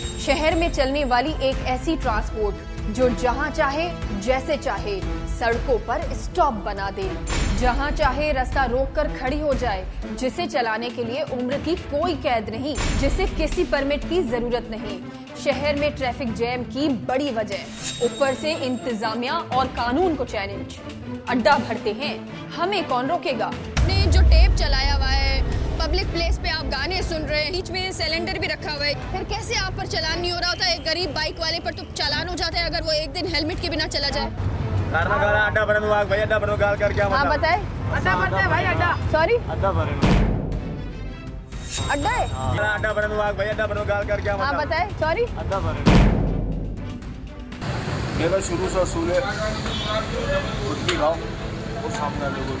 शहर में चलने वाली एक ऐसी ट्रांसपोर्ट जो जहाँ चाहे, जैसे चाहे, सड़कों पर स्टॉप बना दे। जहाँ चाहे रास्ता रोककर खड़ी हो जाए, जिसे चलाने के लिए उम्र की कोई कैद नहीं, जिसे किसी परमिट की ज़रूरत नहीं। शहर में ट्रैफ़िक जैम की बड़ी वजह, ऊपर से इंतजामिया और कानून को चैलेंज अड्डा भरते हैं, हमें कौन रोकेगा? ने जो पब्लिक प्लेस पे आप गाने सुन रहे हैं बीच में सिलेंडर भी रखा हुआ है। फिर कैसे आप पर चालान नहीं हो रहा होता? एक गरीब बाइक वाले पर तो चालान हो जाता है अगर वो एक दिन हेलमेट के बिना चला जाए। अड्डा भरन वाग भाई अड्डा भरन गाल कर क्या हाँ मतलब बताए। अड्डा भरते भाई अड्डा। सॉरी अड्डा भरन अड्डा है? अड्डा भरन वाग भाई अड्डा भरन गाल कर क्या हाँ मतलब बताए। सॉरी अड्डा भरन मेरा शुरू से असूल है। खुद भी खाओ और सामने वाले को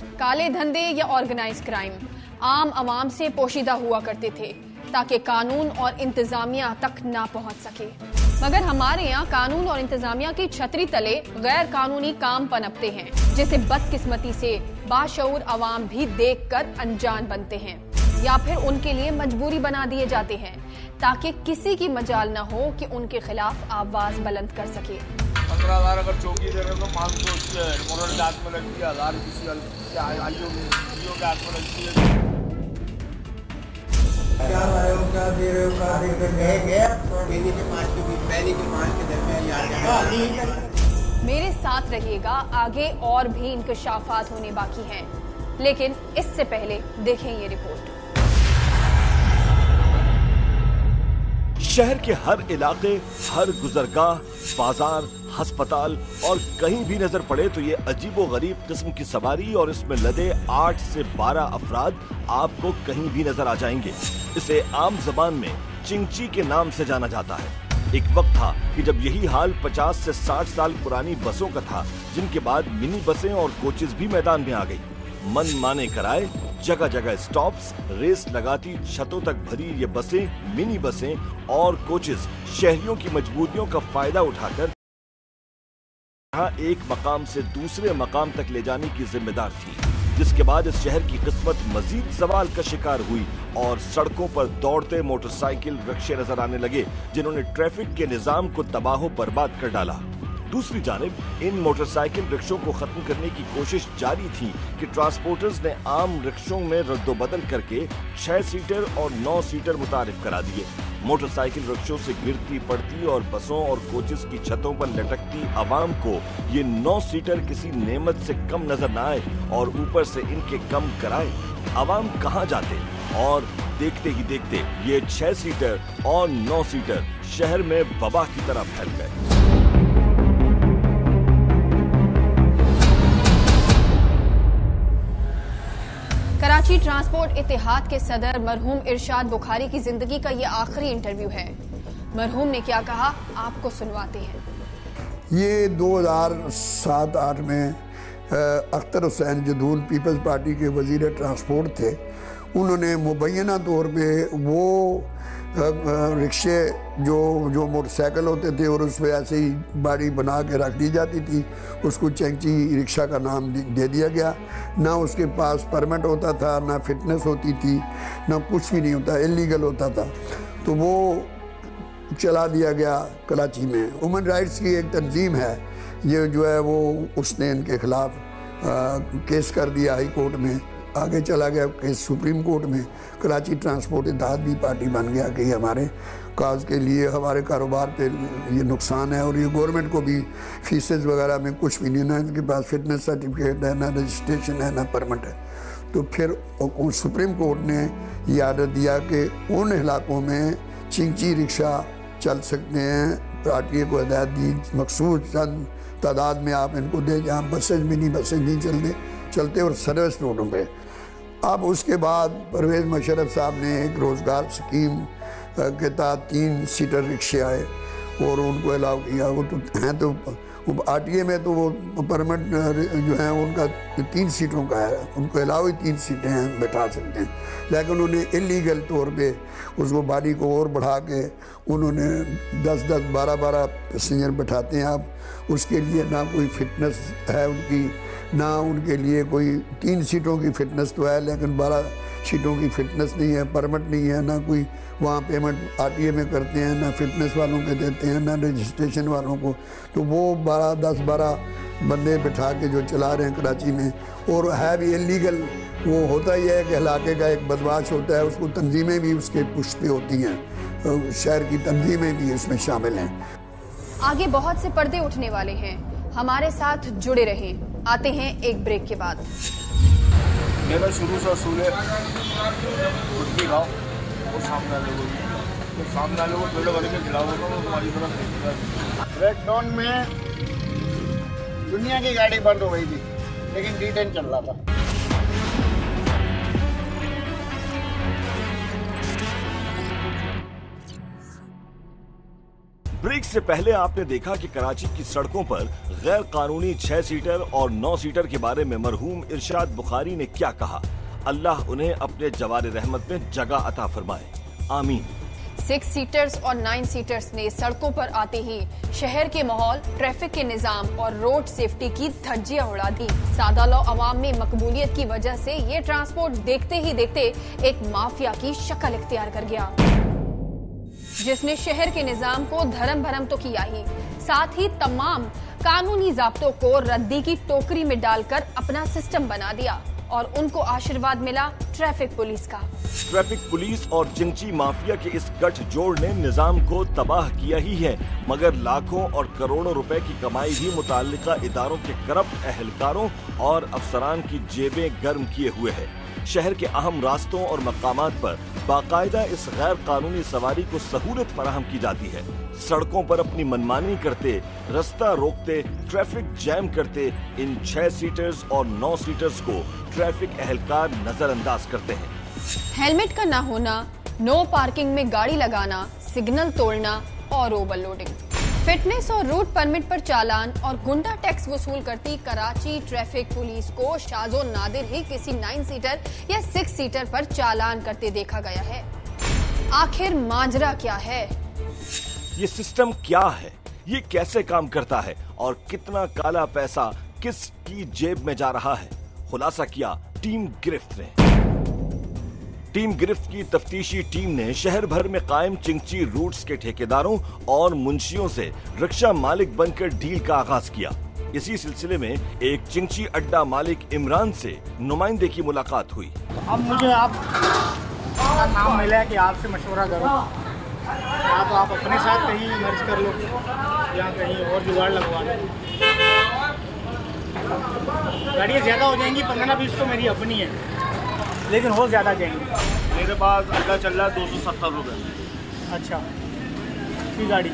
तो काले धंधे या ऑर्गेनाइज क्राइम आम आवाम से पोशीदा हुआ करते थे, ताकि कानून और इंतजामिया तक ना पहुँच सके। मगर हमारे यहाँ कानून और इंतजामिया की छतरी तले गैर कानूनी काम पनपते हैं, जिसे बदकिस्मती से बाशूर आवाम भी देखकर अनजान बनते हैं। या फिर उनके लिए मजबूरी बना दिए जाते हैं ताकि किसी की मजाल न हो कि उनके खिलाफ आवाज़ बुलंद कर सके। पंद्रह हज़ार अगर चौकी दे रहे हो तो पाँच सौ मोरल के हाथ में लगती है हज़ार किसी आईओ के हाथ में लगती है क्या लाए हो? क्या दे रहे हो? क्या दे रहे हो? गया पहले के पाँच के बीच पहले के पाँच के दरमियान मेरे साथ रहिएगा आगे और भी इंकशाफात होने बाकी हैं। लेकिन इससे पहले देखें ये रिपोर्ट। शहर के हर इलाके, हर गुजरगाह, बाज़ार, अस्पताल और कहीं भी नज़र पड़े तो ये अजीबो गरीब किस्म की सवारी और इसमें लदे आठ से बारह अफराद आपको कहीं भी नज़र आ जाएँगे। इसे आम जबान में चिंची के नाम से जाना जाता है। एक वक्त था कि जब यही हाल 50 से 60 साल पुरानी बसों का था, जिनके बाद मिनी बसें और कोचेस भी मैदान में आ गई। मन माने कराए जगह जगह स्टॉप्स रेस लगाती, छतों तक भरी ये बसें मिनी बसें और कोचेस शहरियों की मजबूरियों का फ़ायदा उठाकर यहाँ एक मकाम से दूसरे मकाम तक ले जाने की जिम्मेदार थी, जिसके बाद इस शहर की किस्मत मजीद सवाल का शिकार हुई और सड़कों पर दौड़ते मोटरसाइकिल रिक्शे नज़र आने लगे, जिन्होंने ट्रैफ़िक के निज़ाम को तबाह बर्बाद कर डाला। दूसरी जानब, इन मोटरसाइकिल रिक्शों को खत्म करने की कोशिश जारी थी कि ट्रांसपोर्टर्स ने आम रिक्शों में रद्दोबदल करके छह सीटर और नौ सीटर मुतारिफ करा दिए। मोटरसाइकिल रिक्शों से गिरती पड़ती और बसों और कोचेस की छतों पर लटकती आवाम को ये नौ सीटर किसी नेमत से कम नज़र न आए और ऊपर से इनके कम कराए। आवाम कहाँ जाते? और देखते ही देखते ये छह सीटर और नौ सीटर शहर में वबा की तरह फैल गए। कराची ट्रांसपोर्ट इतिहाद के सदर मरहूम इरशाद बुखारी की ज़िंदगी का ये आखिरी इंटरव्यू है। मरहूम ने क्या कहा, आपको सुनवाते हैं। ये 2007-8 में अख्तर हुसैन जदूल पीपल्स पार्टी के वज़ीर ट्रांसपोर्ट थे। उन्होंने मुबैना तौर पर वो रिक्शे जो जो मोटरसाइकिल होते थे और उस पर ऐसे ही बाड़ी बना के रख दी जाती थी, उसको चैंची रिक्शा का नाम दे दे दिया गया। ना उसके पास परमिट होता था, ना फिटनेस होती थी, ना कुछ भी नहीं होता, इलीगल होता था। तो वो चला दिया गया कराची में। वुमन राइट्स की एक तंजीम है। ये जो है वो उसने इनके खिलाफ केस कर दिया हाई कोर्ट में। आगे चला गया केस सुप्रीम कोर्ट में कराची ट्रांसपोर्ट इतिहाद भी पार्टी बन गया कि हमारे काज के लिए, हमारे कारोबार पे ये नुकसान है और ये गवर्नमेंट को भी फीसेस वगैरह में कुछ भी नहीं ना इनके पास फिटनेस सर्टिफिकेट है, ना रजिस्ट्रेशन है, ना परमिट है। तो फिर सुप्रीम कोर्ट ने ये आर्डर दिया कि उन इलाकों में चिंची रिक्शा चल सकते हैं। पार्टी को हदायत दी मखसूस चंद तादाद में आप इनको दें, जहाँ बसेज मिनी बसेज नहीं चलते चलते और सर्विस रोडों पे। अब उसके बाद परवेज़ मशरफ साहब ने एक रोज़गार स्कीम के तहत तीन सीटर रिक्शे आए और उनको अलाउ किया। वो तो हैं तो आर टी ए में तो वो परमानेंट जो है, उनका तीन सीटों का है। उनको अलाउ ही तीन सीटें हैं, बैठा सकते हैं। लेकिन उन्होंने इलीगल तौर पे उसको बारी को और बढ़ा के उन्होंने दस दस, बारह बारह पैसेंजर बैठाते हैं आप। उसके लिए ना कोई फिटनेस है उनकी, ना उनके लिए कोई तीन सीटों की फिटनेस तो है, लेकिन बारह सीटों की फिटनेस नहीं है परमिट नहीं है, ना कोई वहाँ पेमेंट आर में करते हैं, ना फिटनेस वालों के देते हैं, ना रजिस्ट्रेशन वालों को। तो वो बारह, दस, बारह बंदे बिठा के जो चला रहे हैं कराची में, और है भी इलीगल वो होता ही है कि इलाके का एक बदमाश होता है, उसको तंजीमें भी उसके पुश पे होती हैं शहर की तंजीमें भी इसमें शामिल हैं। आगे बहुत से पर्दे उठने वाले हैं, हमारे साथ जुड़े रहें, आते हैं एक ब्रेक के बाद। मेरा शुरू से असूल है खुद खाओ और सामने वाले को तो सामने वाले को पेड़ भर के खिलाओ तो वो तुम्हारी तरफ़ रेड टोन में दुनिया की गाड़ी बंद हो गई थी, लेकिन डी टेन चल रहा था। ब्रेक से पहले आपने देखा कि कराची की सड़कों पर गैर कानूनी छह सीटर और नौ सीटर के बारे में मरहूम इरशाद बुखारी ने क्या कहा? अल्लाह उन्हें अपने जवार रहमत में जगह अता फरमाए। आमीन। सिक्स सीटर्स और नाइन सीटर्स ने सड़कों पर आते ही शहर के माहौल, ट्रैफ़िक के निज़ाम और रोड सेफ्टी की धज्जियाँ उड़ा दी। सादा लो अवाम में मकबूलियत की वजह से ये ट्रांसपोर्ट देखते ही देखते एक माफिया की शक्ल इख्तियार कर गया। जिसने शहर के निज़ाम को धर्म भरम तो किया ही, साथ ही तमाम कानूनी जब्तों को रद्दी की टोकरी में डालकर अपना सिस्टम बना दिया और उनको आशीर्वाद मिला ट्रैफ़िक पुलिस का। ट्रैफ़िक पुलिस और चिंची माफिया के इस गठजोड़ ने निज़ाम को तबाह किया ही है, मगर लाखों और करोड़ों रुपए की कमाई भी मुतालिका इदारों के करप्ट एहलकारों और अफसरान की जेबें गर्म किए हुए है। शहर के अहम रास्तों और मकाम पर बाकायदा इस गैर कानूनी सवारी को सहूलत फराहम की जाती है। सड़कों पर अपनी मनमानी करते, रास्ता रोकते, ट्रैफ़िक जैम करते, इन छह सीटर्स और नौ सीटर्स को ट्रैफ़िक एहलकार नजरअंदाज करते हैं। हेलमेट का ना होना, नो पार्किंग में गाड़ी लगाना, सिग्नल तोड़ना और ओवरलोडिंग। फिटनेस और रूट परमिट पर चालान और गुंडा टैक्स वसूल करती कराची ट्रैफ़िक पुलिस को शाजो नादिर ही किसी नाइन सीटर या सिक्स सीटर पर चालान करते देखा गया है। आखिर माजरा क्या है? ये सिस्टम क्या है? ये कैसे काम करता है? और कितना काला पैसा किस की जेब में जा रहा है? खुलासा किया टीम गिरफ्त ने। टीम गिरफ्त की तफ्तीशी टीम ने शहर भर में कायम चिंची रूट्स के ठेकेदारों और मुंशियों से रिक्शा मालिक बनकर डील का आगाज़ किया। इसी सिलसिले में एक चिंची अड्डा मालिक इमरान से नुमाइंदे की मुलाकात हुई। अब मुझे आप नाम मिला कि आपसे मशवरा करो। या तो आप अपने साथ कहीं मर्ज कर लो, या कहीं और जुगाड़ लगवा लो। गाड़ियाँ ज़्यादा हो जाएँगी, पंद्रह बीस तो मेरी अपनी है। लेकिन हो ज़्यादा जाएँगी मेरे पास अड्डा चल रहा है दो सौ सत्तर रुपये अच्छा। की गाड़ी?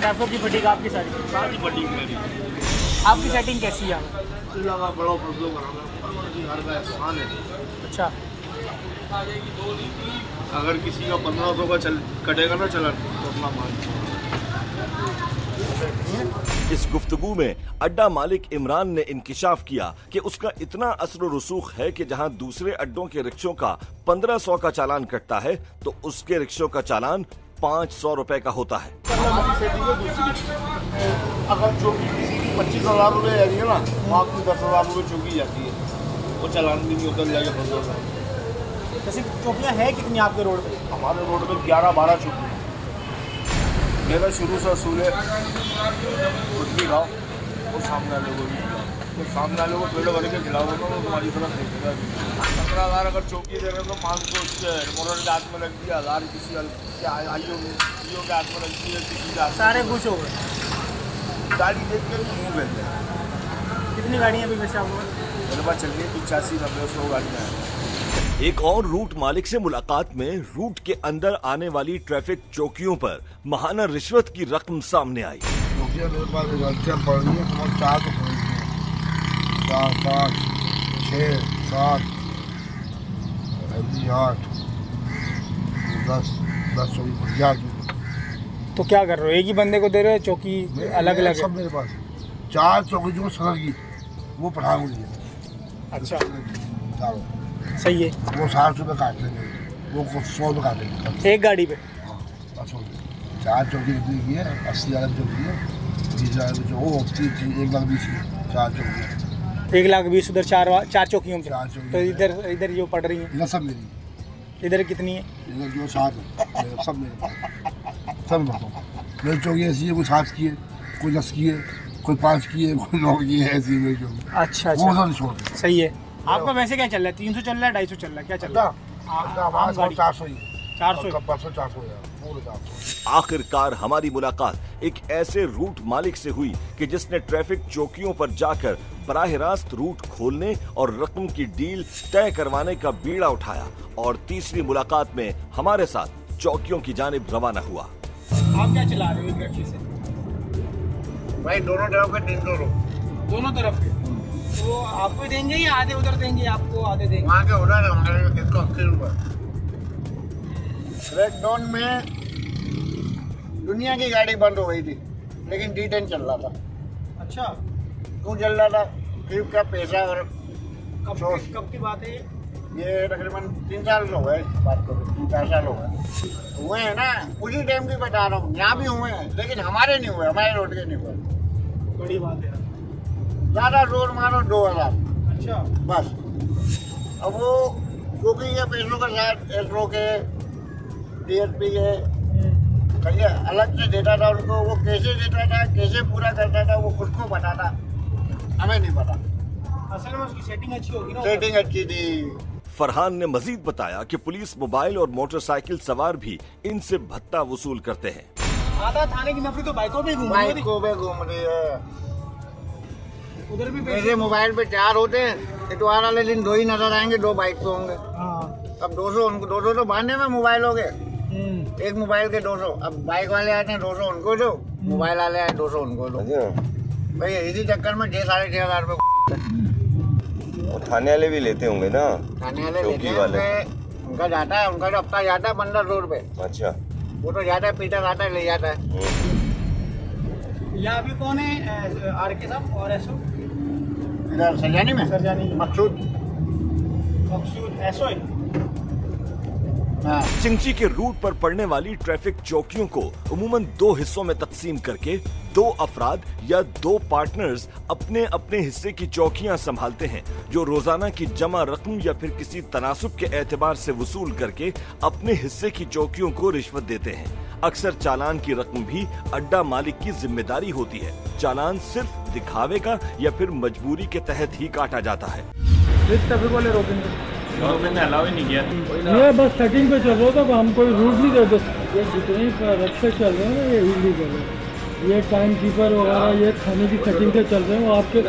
ट्रैफो की फटीक आपकी सारी? सारी बड़ी मेरी। आपकी सेटिंग कैसी है? है अच्छा। अगर किसी का पंद्रह सौ का चल कटेगा ना चलन तो अपना मान इस गुफ्तगू में अड्डा मालिक इमरान ने इंकिशाफ किया कि उसका इतना असर रसूख है कि जहाँ दूसरे अड्डों के रिक्शों का पंद्रह सौ का चालान कटता है तो उसके रिक्शों का चालान पाँच सौ रुपए का होता है। अगर चौकी किसी की पच्चीस हज़ार रही है ना वहाँ दस हज़ार रुपये चौकी जाती है। वो चालान भी नहीं होता जाके फंस जाता है। चौकियाँ हैं कितनी आपके रोड पे? हमारे रोड पे ग्यारह बारह चौकी है। मेरा शुरू से असूल है खुद भी खाओ और सामने वाले को भी खिलाओ तो सामने वाले को पेड़ भर के खिलाओगे ना वो तुम्हारी तरफ़ देखेगा पंद्रह हज़ार अगर चौकी दे रहे हो तो पाँच सौ उसके मोटर के हाथ में लग दिया हज़ार किसी आईओ आईओ के हाथ में लग दिया किसी के सारे खुश हो गए। गाड़ी देख के मुँह बेल कितनी गाड़ियाँ भी वैसे आपको मेरे पास चल रही है पिचासी नब्बे सौ गाड़ियाँ हैं। एक और रूट मालिक से मुलाकात में रूट के अंदर आने वाली ट्रैफ़िक चौकियों पर महाना रिश्वत की रकम सामने आई। हैं तो चार तो क्या कर रहे हो? एक ही बंदे को दे रहे हो? चौकी अलग अलग सब मेरे पास चार चौकी जो सड़क की वो लिए अच्छा। चारों। सही है। वो साठ रुपये काट लेंगे। वो सौ रुपये काट लेंगे। एक गाड़ी पे। हाँ हो चार चौकी कितनी की है अस्सी हज़ार चौकी है बीस हज़ार जो वो तीस एक लाख बीस की चार चौकी है। एक लाख बीस उधर चार वा- चार चौकियों पे चार चौकियों तो इधर इधर जो पड़ रही है। इधर सब मेरी इधर कितनी है? इधर जो सात है सब मेरे पास सब मेरी चौकी ऐसी है कोई सात की है कोई दस की है कोई पाँच की है कोई नौ की है ऐसी मेरी चौकी। अच्छा वो अच्छा सब छोड़ सही है। आपका वैसे क्या चल रहा है? तीन सौ चल रहा है ढाई सौ चल रहा है? क्या चल रहा है। चार सौ ही चार सौ परसों चार सौ हो जाएगा पूरे चार सौ। आखिरकार हमारी मुलाकात एक ऐसे रूट मालिक से हुई कि जिसने ट्रैफ़िक चौकियों पर जाकर बराह रास्त रूट खोलने और रकम की डील तय करवाने का बीड़ा उठाया और तीसरी मुलाकात में हमारे साथ चौकियों की जानब रवाना हुआ। आप क्या चला रहे हो से? भाई दोनों तरफ़ के दोनों तरफ़ के? आपको देंगे या आधे उधर देंगे? आपको आधे देंगे। वहाँ के उधर हमारे किसको? अस्सी रुपये रेड जोन में दुनिया की गाड़ी बंद हो गई थी लेकिन डी टेन चल रहा था। अच्छा। क्यों चल रहा था? क्यों क्या पैसा और कब। कब की बात है ये? ये तकरीबन तीन साल हो गए इस बात को तीन चार साल हो गए। हुए हैं ना? उसी टाइम की बता रहा हूँ। यहाँ भी हुए हैं लेकिन हमारे नहीं हुए हमारे रोड के नहीं हुए। बड़ी बात है ज़्यादा ज़ोर मारो दो हज़ार अच्छा। बस। अब वो क्योंकि ये पैसों के साथ एसरो के डीएसपी के कहिए अलग से देता था उनको वो कैसे देता था कैसे पूरा करता था वो खुद को पता था हमें नहीं पता। असल में उसकी सेटिंग अच्छी होगी ना सेटिंग अच्छी थी। फरहान ने मजीद बताया कि पुलिस मोबाइल और मोटरसाइकिल सवार भी इनसे भत्ता वसूल करते हैं। आधा थाने की नफरी तो बाइकों पे घूम रही बाइक थी को भी घूम रही है। उधर भी मेरे मोबाइल पे चार होते हैं इतवार वाले दिन दो ही नज़र आएँगे दो बाइक पे होंगे। हाँ। अब दो सौ उनको दो सौ तो बांधने में मोबाइल हो गए हम्म, एक मोबाइल के दो सौ। अब बाइक वाले आते हैं दो सौ उनको दो। मोबाइल वाले आए दो सौ उनको दो। भाई इसी चक्कर में छह साढ़े छह हज़ार रुपये थाने वाले भी लेते होंगे ना? थाने वाले लेते हैं वाले। उनका जाता है उनका जो हफ़्ता जाता है पंद्रह सौ रुपये अच्छा। वो तो जाता है पीटर आता है ले जाता है। हम्म। यहाँ अभी कौन है आर के साहब और एसओ इधर सरजानी में? सरजानी मकसूद। मकसूद ऐसो है। चिंची के रूट पर पड़ने वाली ट्रैफ़िक चौकियों को उमूमन दो हिस्सों में तकसीम करके दो अफराद या दो पार्टनर्स अपने अपने हिस्से की चौकियाँ संभालते हैं जो रोज़ाना की जमा रकम या फिर किसी तनासुब के एतबार से वसूल करके अपने हिस्से की चौकियों को रिश्वत देते हैं। अक्सर चालान की रकम भी अड्डा मालिक की ज़िम्मेदारी होती है। चालान सिर्फ़ दिखावे का या फिर मजबूरी के तहत ही काटा जाता है। नहीं किया। ये बस सेटिंग पे चल रहा था तो हम कोई रूट नहीं देते। ये जितने रस्ते चल रहे हैं ना, ये इलीगल है ये टाइम कीपर वगैरह, ये खाने की सेटिंग पे चल रहे हैं, वो आपके